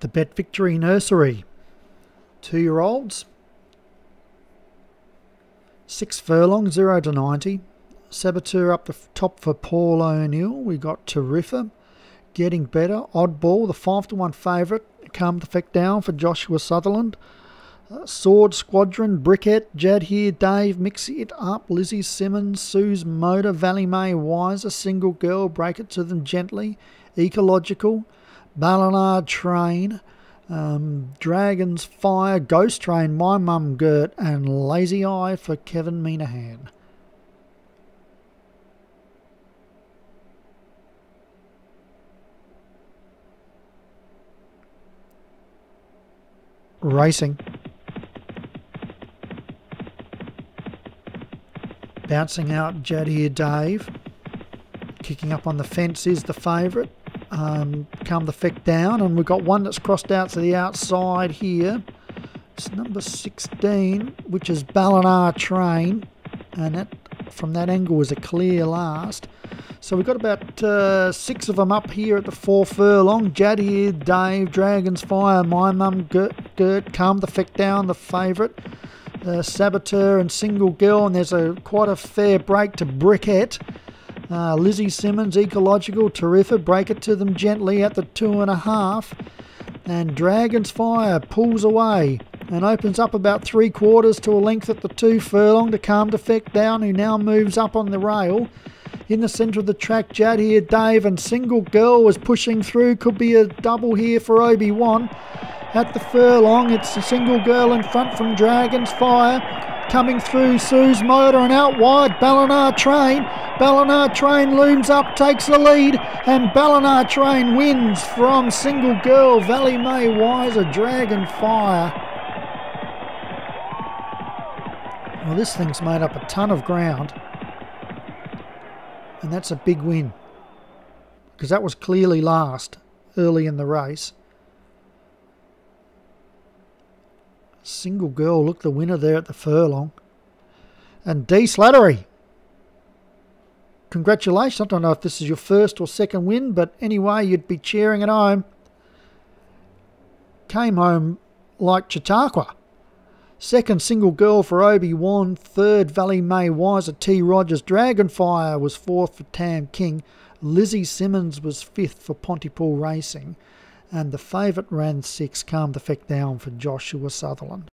The Bet Victory Nursery. Two year olds. Six furlong, 0 to 90. Saboteur up the top for Paul O'Neill. We got Terrific. Getting better. Oddball, the 5 to 1 favourite. Come effect down for Joshua Sutherland. Uh, Sword Squadron, Brickett, Jad here, Dave, Mix It Up, Lizzie Simmons, Sue's Motor, Valley May Wiser, Single Girl, Break It to Them Gently, Ecological, Ballonard Train, um, Dragon's Fire, Ghost Train, My Mum Gert, and Lazy Eye for Kevin Minahan. Racing. Bouncing out Jadir Dave. Kicking up on the fence is the favourite. Um, come the feck down, and we've got one that's crossed out to the outside here. It's number 16, which is Ballinar Train, and that from that angle was a clear last. So we've got about uh, six of them up here at the four furlong. Jadir, Dave, Dragon's Fire, My Mum, Gert, Gert Come, the feck down, the favourite. Uh, Saboteur and Single Girl, and there's a quite a fair break to Brickett. Uh, Lizzie Simmons, Ecological, terrific. Break it to them gently at the two and a half. And Dragon's Fire pulls away and opens up about three quarters to a length at the two furlong to calm defect down, who now moves up on the rail. In the centre of the track, Jad here, Dave, and Single Girl was pushing through. Could be a double here for Obi Wan. At the furlong, it's a single girl in front from Dragon's Fire. Coming through Sue's motor and out wide, Ballinar Train. Ballinar Train looms up, takes the lead, and Ballinar Train wins from Single Girl, Valley May Wiser, Dragon Fire. Well, this thing's made up a ton of ground, and that's a big win because that was clearly last early in the race. Single girl looked the winner there at the furlong. And D Slattery. Congratulations. I don't know if this is your first or second win, but anyway, you'd be cheering at home. Came home like Chautauqua. Second single girl for Obi Wan. Third Valley May Wiser T Rogers. Dragonfire was fourth for Tam King. Lizzie Simmons was fifth for Pontypool Racing and the favourite ran six, calmed the feck down for Joshua Sutherland.